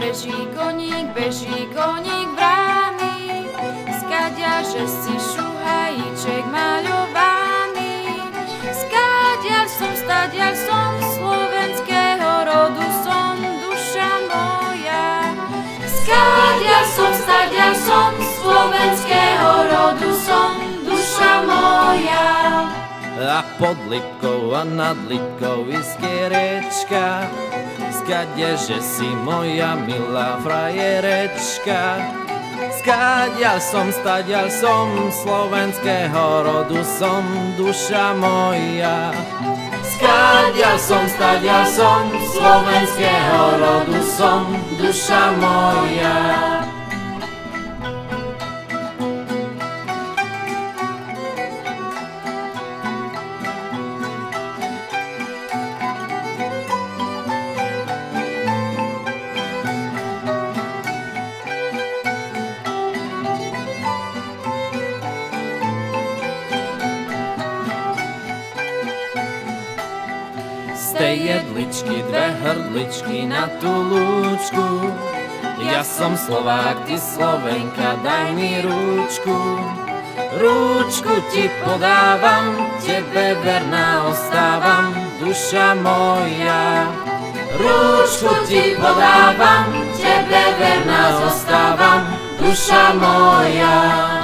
beží koník, beží koník brány, skadia, že si šuhajíček maľovaný. Skadia som, stadia som, slovenského rodu som, duša moja. Skadia som, stadia som, slovenského rodu som, duša moja. A pod lipkou a nad lipkou iskierečka, skade, že si moja milá frajerečka. Skadiaľ som, stadiaľ som, slovenského rodu som, duša moja. Skadiaľ som, stadiaľ som, slovenského rodu som, duša moja. Tej jedličky dve hrdličky na tú lúčku. Ja som Slovák, ty Slovenka, daj mi rúčku. Rúčku ti podávam, tebe verná ostávam, duša moja. Rúčku ti podávam, tebe verná zostávam, duša moja.